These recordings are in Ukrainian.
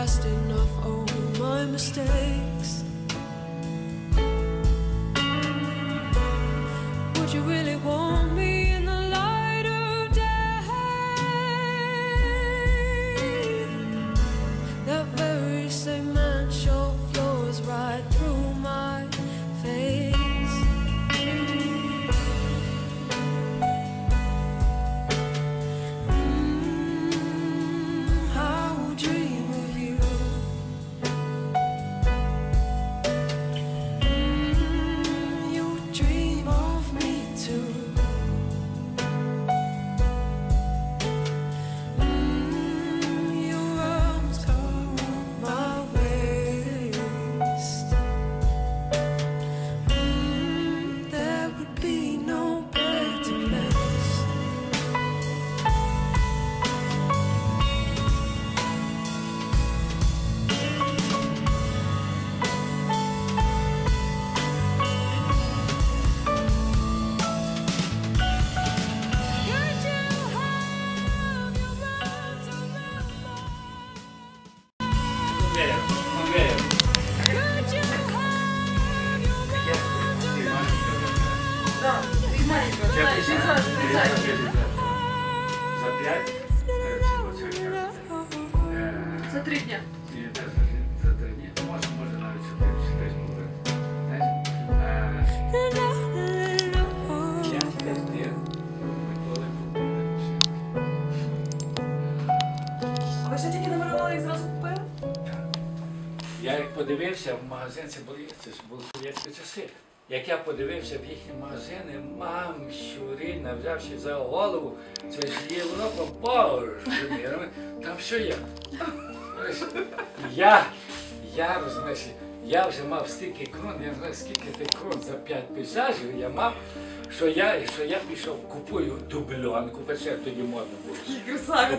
fast enough. Oh, my mistakes. Подивився в магазин, це були, це були совєтські часи. Як я подивився в їхні магазини, мам, щурина, взявши за голову, це ж Європа, боже там все є. Я, я розумієш, я вже мав стільки крон, я знаю, скільки тих крон за п'ять пейзажів я мав, що я, що я пішов, купую дубльонку, перше тоді модно було.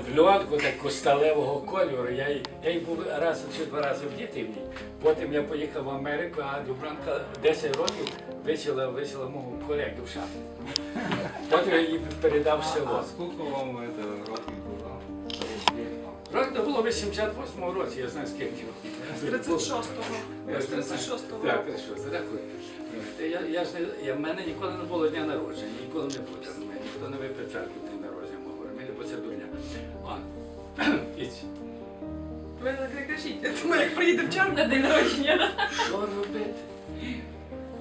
Дубльонку таку сталевого кольору. Я, їй- я був раз чи два рази в ній. Потім я поїхав в Америку, а дубльонка 10 років висіла, висіла мого колеги в шафі. Потім я її передав в село. А сколько вам років було? Рок це було в 88-му році, я знаю скільки. З 36-го. З 36-го. Так, ти що, дякую. Я, я ж не, я, в мене ніколи не було дня народження, ніколи не буде. мене Ніхто не випечатку день народження мого. Мені бо це дурня. А, іць. Ви не кричіть. Ми як приїдемо в чар на день народження. Що робити?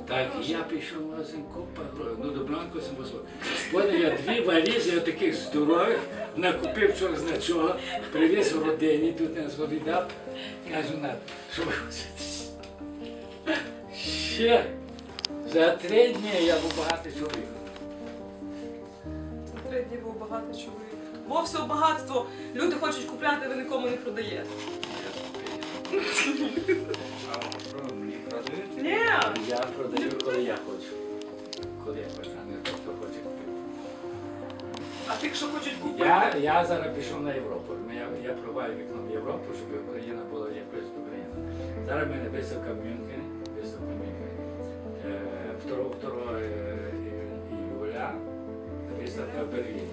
Так, я пішов в магазин купа. Ну, до бланку сам послав. Потім я дві валізи, я таких здорових, накупив чого зна чого, привіз в родині, тут не віддав. Кажу, на, що ви хочете? Ще за три дні я був багатий чоловік. За Три дні був багато чоловік. Бо все багатство. Люди хочуть купляти, ви нікому не продаєте. А що, мені? Ні. Я продаю, коли я хочу. Коли я хочу, а не хто хоче купити. А тих, що хочуть купити. Я, я зараз пішов на Європу. Я, я проваю вікно в Європу, щоб Україна була як Зараз в мене виставка в Мюнхені, 2, 2 е, июля выставка в Берлине.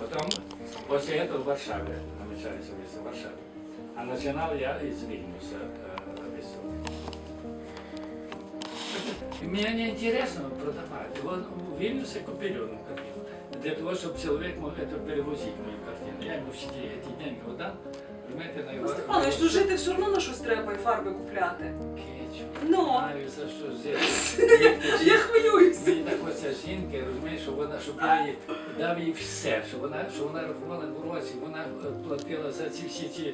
Потом, после этого в Варшаве, намечается выставка в Варшаве. А начинал я из Вильнюса э, выставку. И Мне не интересно продавать. Вон в Вильнюсе купили одну картину. Для того, чтобы человек мог это перевозить, мою картину. Я ему все эти деньги отдам. Понимаете, на его... Ну, Степанович, ну жити все одно на щось треба і фарби купляти. Ну. Знаю, за що зробити. Я хвилююся. Мені так оця жінка, розумієш, щоб вона, щоб я їй дав їй все, щоб вона, щоб вона рахувала в році, вона е, платила за ці всі ці.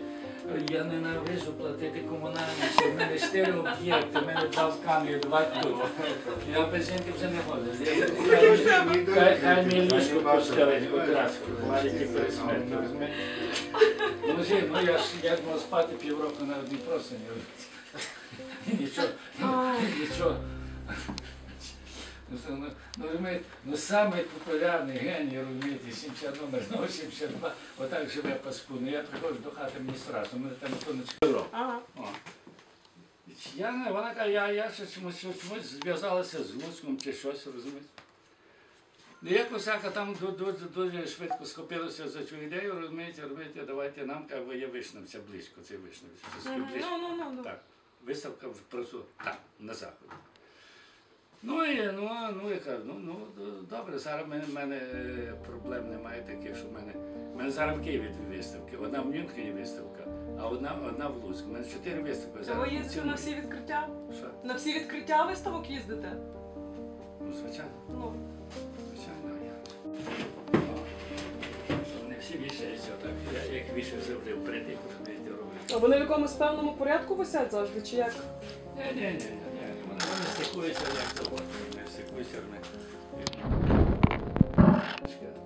е, Я ненавижу платити комунальні, що в мене чотири об'єкти, в мене два в камері, два тут. Я без жінки вже не можу. Хай, мені ліжко поставить окраску, житті перед смертю? Ну, я ж я ж можу спати півроку на одній простині. Нічого, нічого. Ну, ну, ну, розумієте, ну самий популярний геній, розумієте, 70 номер, ну 72, отак живе. Ну я приходжу до хати, мені страшно, мене там ніхто не. Ага. О. Я не, вона каже, я, я ще чомусь, чомусь зв'язалася з Луцьком чи щось, розумієте. Ну, якось так, там ду- ду- дуже швидко схопилося за цю ідею, розумієте, розумієте, давайте нам, каже, ви є вишневця близько, це вишневця. це Мгм. близько. Ну, ну, ну, ну. Так, виставка вже просто там, на заході. Ну і ну, ну, я кажу, ну, ну добре, зараз в мене, мене проблем немає таких, що в мене. в мене зараз в Києві дві виставки. Одна в Мюнхені виставка, а одна, одна в Луцьку. У мене чотири виставки. А Зараз ви їздите на всі відкриття? Що? На всі відкриття виставок їздите? Ну, звичайно, Ну. Вішаються так. Я як вішаю завжди вперед, як розумієте, роблю. А вони в якомусь певному порядку висять завжди, чи як? Ні, ні, ні, ні, ні. Вони, вони стикуються як завгодно. Вони стикуються, вони.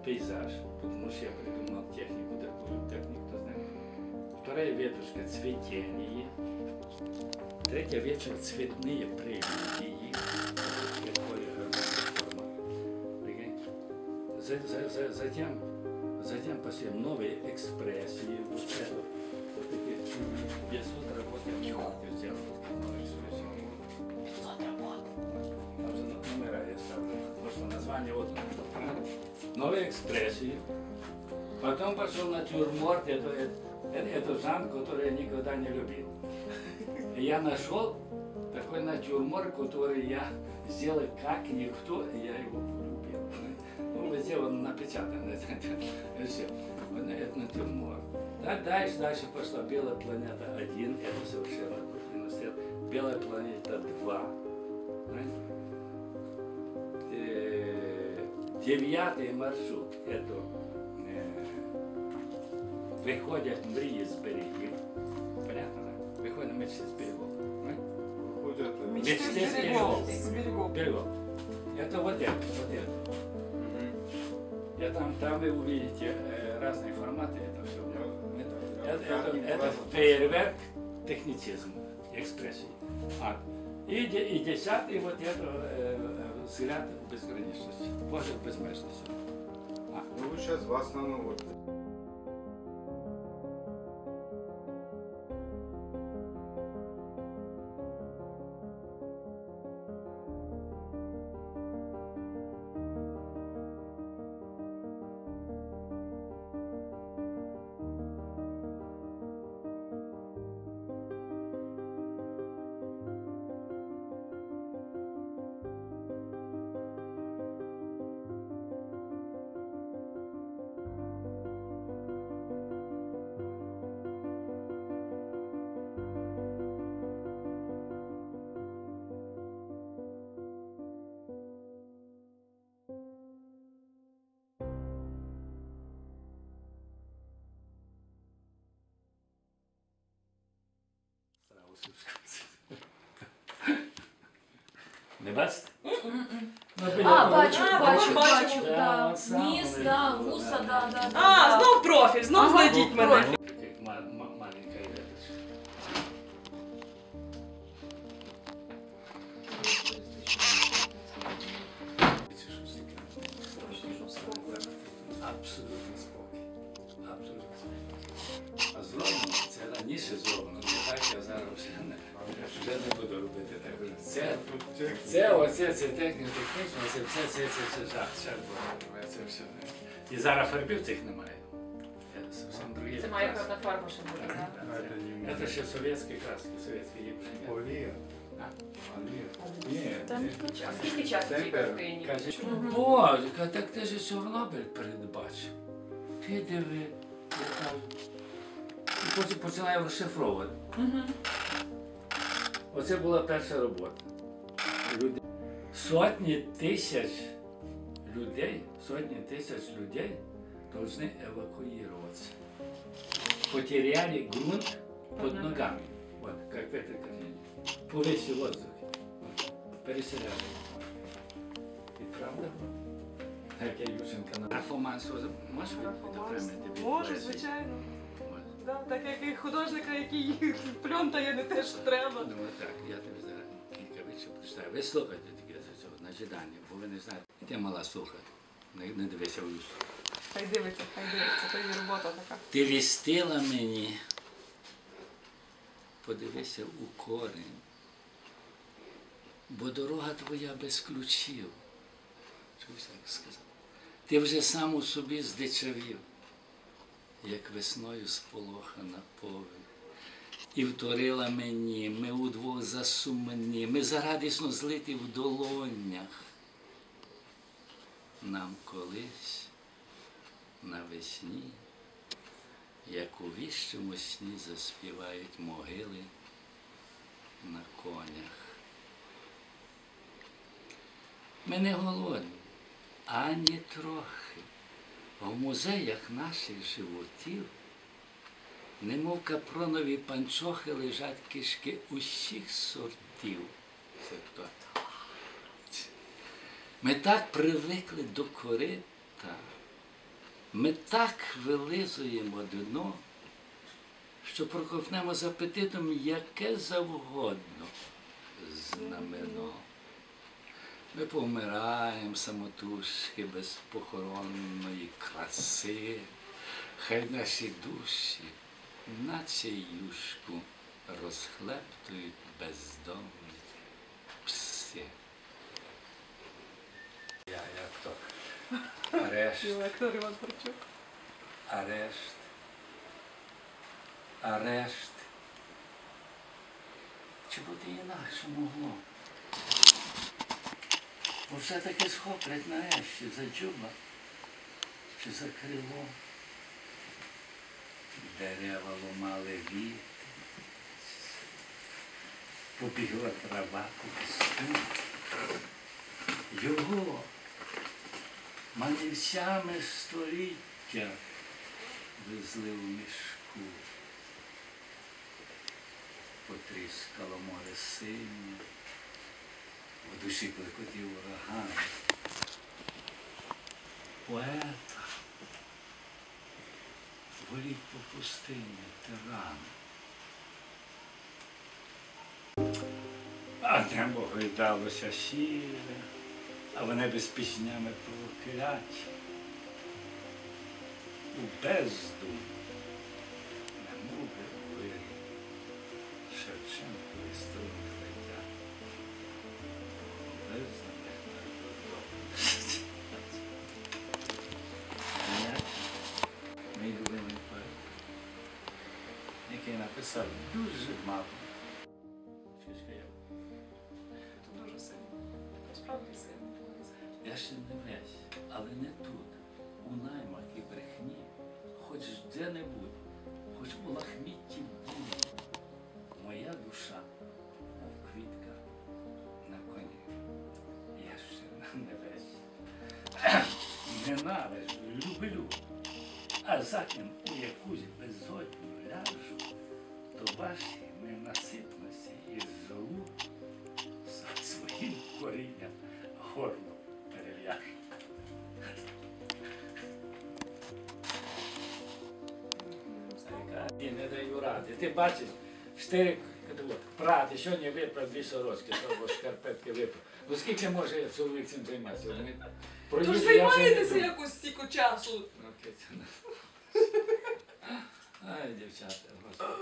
Пейзаж, тому що я придумав техніку таку, техніку, то знає. Вторая ветушка цветение. Третья веточка цветные прелюдии. Гармония форма. Прикинь? За- за- за- Затем, затем пошли новые экспрессии. Вот это, вот такие 500 работ я экспрессии. 500 работ. Там же номера я ставлю. Что название вот новые экспрессии. Потом пошел натюрморт, это, это, это жанр, который я никогда не любил. И я нашел такой натюрморт, который я сделал как никто, и я его полюбил. Ну, везде он напечатан, и все. Вот Это натюрморт. Да, дальше, дальше пошла Белая планета 1, это совершенно другой свет. Белая планета 2. Знаете? Э, Дев'ятий маршрут, это э, виходять мрії з берегів. Понятно, да? Виходять мечти з берегів. Right? Ходят. э, Мечти з Мечти з берегов. берегов. З берегов. Берегов. Это вот это, вот это. Я там, там вы увидите э, разные форматы, это все. Это, это, это, это фейерверк техницизм, экспрессии. А. И, и десятый вот это э, взгляд безграничности, погляд безмежности. А. Ну вы сейчас в основном вот Не бачите? А, бачу, бачу, бачу. Да, Ніс, да, вуса, да. да, да. да, А, знов профіль, знов знайдіть мене. Це технічно, це все, це, це, це жах. Це все. І зараз фарбів цих немає. Це зовсім другі. Це має певна фарба, що буде, так? Так. Це ще совєтські краски, совєтські є. Олія. Олія. Там скільки часу цій картині? Каже, Боже, так ти ж Чорнобиль передбачив. Ти диви, я кажу. І потім починаю розшифровувати. Оце була перша робота. Люди... Сотні тисяч людей, сотні тисяч людей повинні евакуюватися. Потеряли грунт под ногами. Вот, как в этой картине. Повыше воздухе. Вот, переселяли. І правда? Так я Ющенка на Графоманство можеш відокремити? від Може, звичайно. Да, так як і художника, який пльонтає, не те, що треба. Ну так, я тобі зараз кілька вічів прочитаю. Ви слухайте начитання, бо ви не знаєте. Ти мала слухати. Не, не дивися в люстру. Хай дивиться, хай дивиться, то є робота така. Ти вістила мені. Подивися у корінь. Бо дорога твоя без ключів. Чогось так сказав. Ти вже сам у собі здичавів, як весною сполохана повінь. І вторила мені, ми удвох засумні, ми зарадісно злиті в долонях. Нам колись навесні як у віщому сні заспівають могили на конях. Ми не голодні, ані трохи. В музеях наших животів, немов капронові панчохи, лежать кишки усіх сортів. Ми так привикли до корита, ми так вилизуємо дно, що проковтнемо з апетитом яке завгодно знамено. Ми повмираємо самотужки без похоронної краси, хай наші душі, наче юшку, розхлептують бездомні пси. Я як то арешт. Арешт. Арешт. Чи бути інакше могло? Бо все-таки схоплять нарешті за дзюба чи за крило. Дерева ломали віти. Побігла трава по піску. Його манівцями століття везли у мішку. Потріскало море синє, в душі клекотів ураган. Поета воліть по пустині тиран. А небо гойдалося сіре, а в небі з піснями проклять. У безду мало. Це дуже сильно. Справді сильно. Я ще не весь, але не тут, у наймах і брехні, хоч де-небудь, хоч у лахмітті будь. Моя душа, мов квітка на коні. Я ще не весь. Ненавижу, люблю, а затім у якусь безодню ляжу, то ваші ненаситності і злу за своїм корінням горло перев'яжу. Ні, не даю ради. Ти бачиш, чотири прати, сьогодні виправ дві сорочки, або шкарпетки виправ. Ну скільки може чоловік цим займатися? Вони Тож не займаєтеся якось стільки часу. Ай, дівчата. Господи,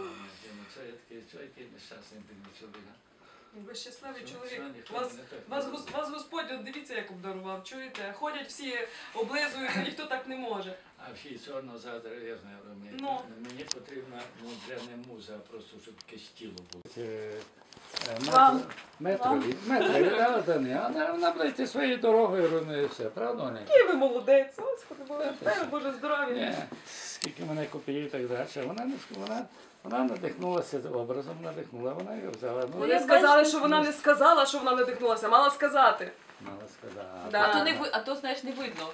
ну це я такий, що який нещасний такий чоловік. Ви щасливий Що- чоловік. що ніхто Вас, так вас, вас Господь, от дивіться, як обдарував, чуєте? Ходять всі, облизуються, ніхто так не може. А всі чорно завтра я знаю, розумієте. Ну. Мені потрібна ну, вже не муза, а просто щоб якесь тіло було. Вам. Метрові. Метрові, неї. Вона, вона буде своєю дорогою, руйнує все, правда, Оля? Який ви молодець, Господи, Боже, дай Боже здоров'я. Ні, скільки мене копіїв і так далі. Вона не вона, вона надихнулася образом, надихнула, вона його взяла. Ну, Вони сказали, що вона не сказала, що вона надихнулася, мала сказати. мала сказати. Да. А то не ви, а то знаєш не видно.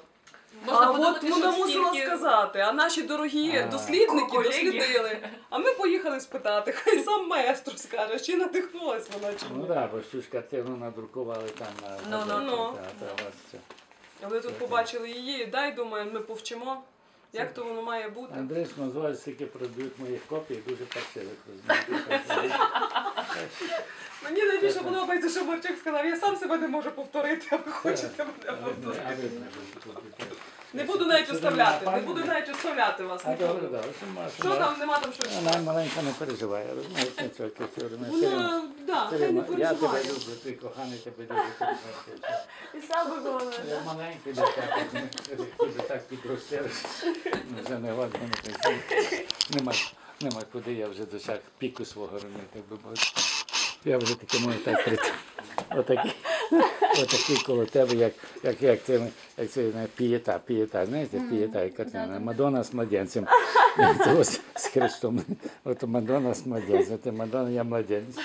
а от подумати, вона що мусила стільки- сказати, а наші дорогі А. дослідники Колеги. дослідили. А ми поїхали спитати, хай сам маестро скаже, чи надихнулась вона чи Ну ні. так, бо цю ж картину надрукували там на Ну, ну, газеті, ну. та, та, вас це. А ви тут побачили її, дай думаю, ми повчимо. Як то воно має бути? Андрій Смазовий скільки продають моїх копій, дуже паршивих, розумієте. Мені найбільше подобається, що Марчик сказав, я сам себе не можу повторити, а ви хочете мене повторити. Не. Не буду навіть оставляти, не буду навіть оставляти вас. А Не добре, добре, що. Там, нема там щось? Вона маленька не переживає, розумієте, нічого, Катю, розумієте. Вона, да, хай не я тебе переживає. люблю, ти коханий тебе люблю. І саме головне. Я маленький дитя, дуже так підростив. Ну, Вже не годно не так. Нема, нема куди, я вже досяг піку свого розумієте, як би мовити. Я вже таки можу так прийти. Отакий, Tako kot tebe, jak, jak, jak, te, jak se ne, pijeta, pijeta, znajte, pijeta je Katarina, Madonna s mladencem. To s Hristom, od Madonna s mladencem, te Madonna je mladenec.